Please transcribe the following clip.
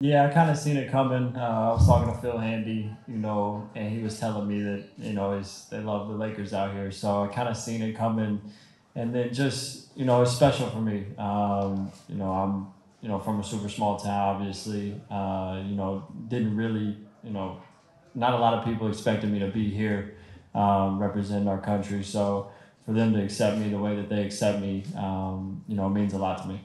Yeah, I kind of seen it coming. Uh, I was talking to Phil Handy, you know, and he was telling me that you know he's, they love the Lakers out here. So I kind of seen it coming, and then just you know it's special for me. Um, you know, I'm you know from a super small town, obviously. Uh, you know, didn't really you know, not a lot of people expected me to be here um, representing our country. So for them to accept me the way that they accept me, um, you know, means a lot to me.